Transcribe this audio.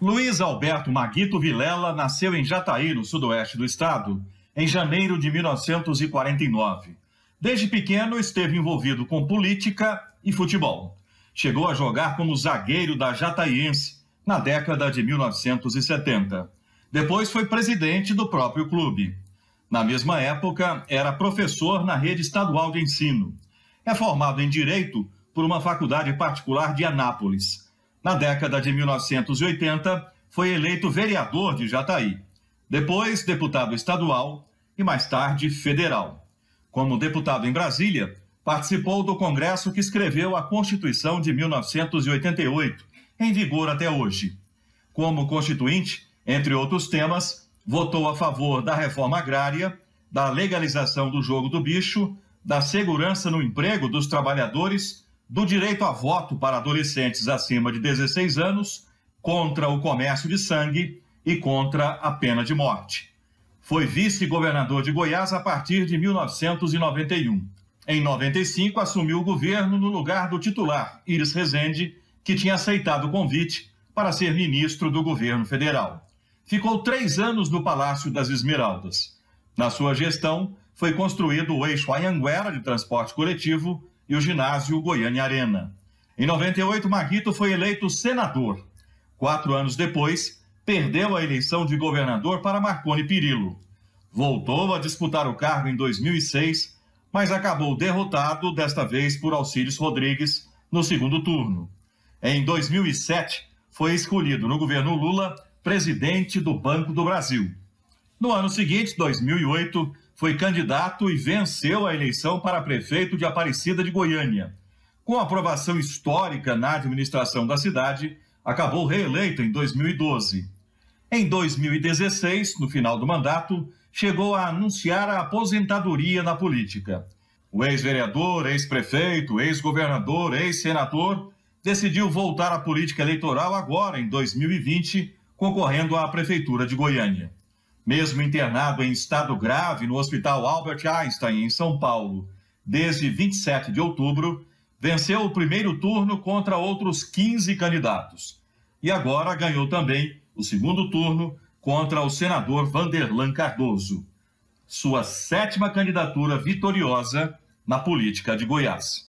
Luiz Alberto Maguito Vilela nasceu em Jataí, no sudoeste do estado, em janeiro de 1949. Desde pequeno esteve envolvido com política e futebol. Chegou a jogar como zagueiro da Jataiense na década de 1970. Depois foi presidente do próprio clube. Na mesma época, era professor na rede estadual de ensino. É formado em Direito por uma faculdade particular de Anápolis. Na década de 1980, foi eleito vereador de Jataí. Depois, deputado estadual e mais tarde federal. Como deputado em Brasília, participou do Congresso que escreveu a Constituição de 1988, em vigor até hoje. Como constituinte, entre outros temas, votou a favor da reforma agrária, da legalização do jogo do bicho, da segurança no emprego dos trabalhadores, do direito a voto para adolescentes acima de 16 anos, contra o comércio de sangue e contra a pena de morte. Foi vice-governador de Goiás a partir de 1991. Em 95, assumiu o governo no lugar do titular, Iris Rezende, que tinha aceitado o convite para ser ministro do governo federal. Ficou três anos no Palácio das Esmeraldas. Na sua gestão, foi construído o eixo Anhanguera de transporte coletivo e o ginásio Goiânia Arena. Em 98, Maguito foi eleito senador. Quatro anos depois, perdeu a eleição de governador para Marconi Pirillo. Voltou a disputar o cargo em 2006, mas acabou derrotado, desta vez por Alcírios Rodrigues, no segundo turno. Em 2007, foi escolhido no governo Lula presidente do Banco do Brasil. No ano seguinte, 2008, foi candidato e venceu a eleição para prefeito de Aparecida de Goiânia. Com aprovação histórica na administração da cidade, acabou reeleito em 2012. Em 2016, no final do mandato, chegou a anunciar a aposentadoria na política. O ex-vereador, ex-prefeito, ex-governador, ex-senador decidiu voltar à política eleitoral agora, em 2020, concorrendo à Prefeitura de Goiânia. Mesmo internado em estado grave no Hospital Albert Einstein, em São Paulo, desde 27 de outubro, venceu o primeiro turno contra outros 15 candidatos. E agora ganhou também o segundo turno contra o senador Vanderlan Cardoso. Sua sétima candidatura vitoriosa na política de Goiás.